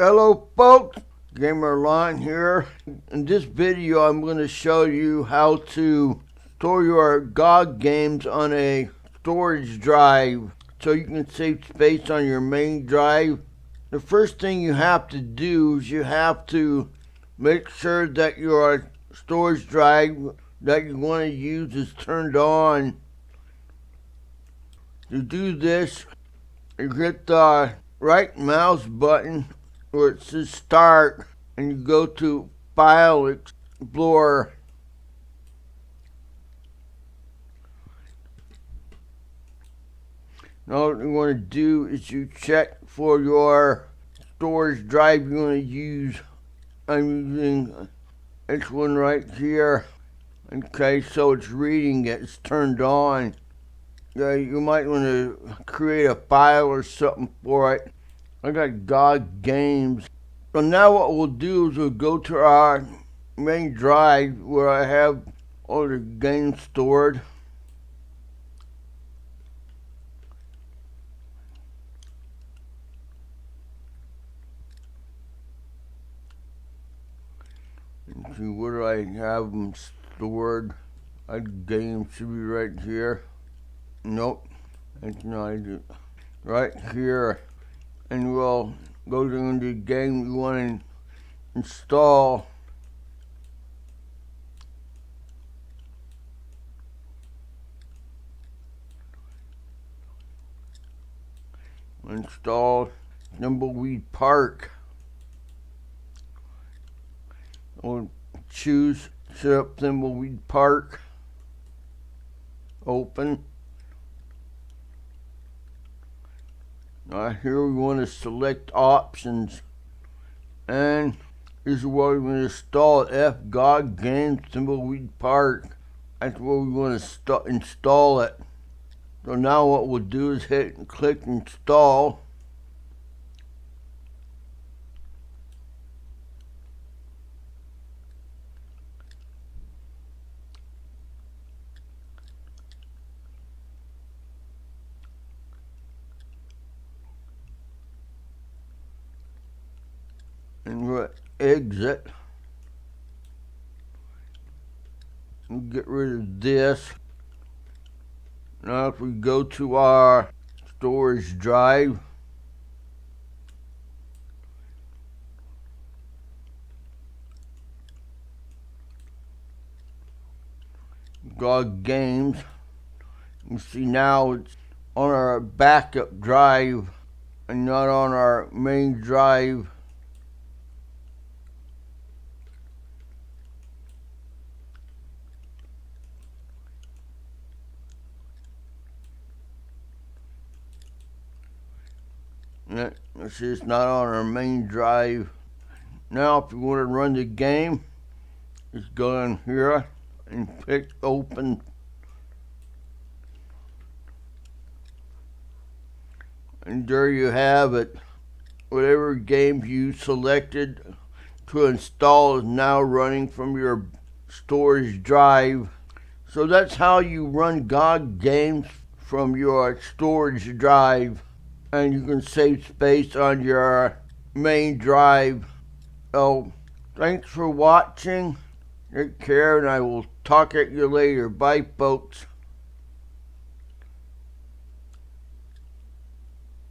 Hello folks, Gamer Gamerlonn here. In this video I'm going to show you how to store your GOG games on a storage drive so you can save space on your main drive. The first thing you have to do is you have to make sure that your storage drive that you want to use is turned on. To do this, you hit the right mouse button where it says start and you go to file explorer now what you want to do is you check for your storage drive you want to use. I'm using this one right here. Okay so it's reading it. it's turned on. Yeah, you might want to create a file or something for it I got GOG Games. So now what we'll do is we'll go to our main drive where I have all the games stored. See where I have them stored. I game should be right here. Nope, it's not. Right here and we'll go to the game you want to install. Install Thimbleweed Park. We'll choose set up Thimbleweed Park. Open Now here we want to select options and this is where we want to install FGOG Games Thimbleweed Park. That's where we want to install it. So now what we'll do is hit and click install. And we'll exit. And get rid of this. Now if we go to our storage drive GOG Games you see now it's on our backup drive and not on our main drive This is not on our main drive. Now if you want to run the game, just go in here and pick open. And there you have it. Whatever game you selected to install is now running from your storage drive. So that's how you run GOG games from your storage drive and you can save space on your main drive. So, thanks for watching. Take care, and I will talk at you later. Bye, folks.